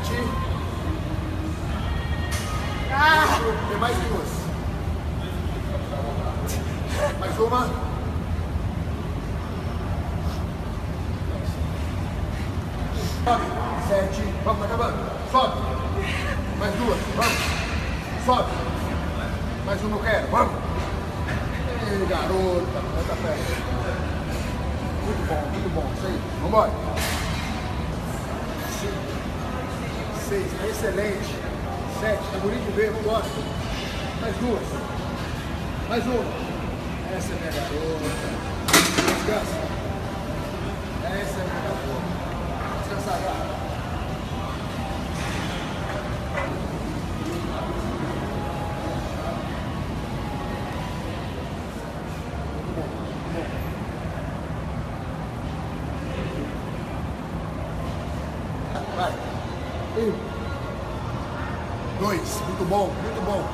divertir. Ah. Tem mais duas. Mais uma. Sobe. Sete. Vamos, tá acabando. Sobe. Mais duas. Vamos. Sobe. Mais uma eu quero. Vamos. Ei, garota. Bota a perna. Muito bom, muito bom. Isso aí. Vambora. 6, tá né? excelente. 7, tá bonito ver, eu gosto. Mais duas. Mais uma. Essa é minha garota. Descansa. Essa é minha garota. Descansa agora. É Vai. Um. Dois. Muito bom, muito bom.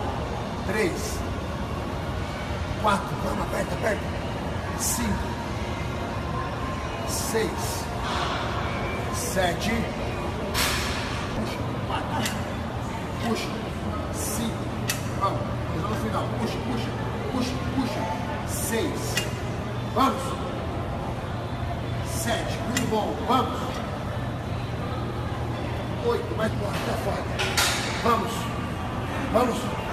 Três. Quatro. Vamos, aperta, aperta. Cinco. Seis. Sete. Puxa. Quatro. Puxa. Cinco. Vamos. No final. Puxa, puxa. Puxa, puxa. Seis. Vamos. Sete. Muito bom. Vamos. Oito. Mais forte, tá fora. Vamos.